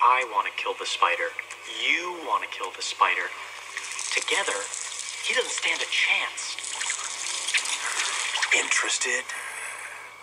I want to kill the spider. You want to kill the spider. Together, he doesn't stand a chance. Interested?